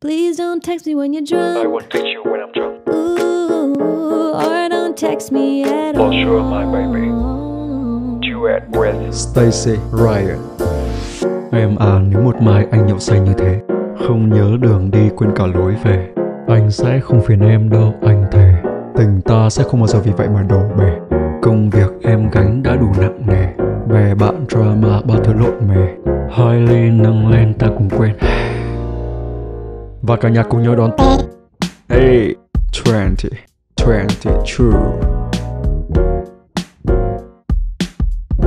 Please don't text me when you're I drunk. won't text you when I'm drunk. Ooh, or don't text me at all. For sure, my baby. Duet with Stacy Ryan Em à nếu một mai anh nhậu say như thế Không nhớ đường đi quên cả lối về Anh sẽ không phiền em đâu anh thề Tình ta sẽ không bao giờ vì vậy mà đổ bể Công việc em gánh đã đủ nặng nề Bè bạn drama bao thứ lộn mề Hai ly nâng lên ta cùng quên và cả nhà cùng nhau đón Tết. Hey 20 20 true.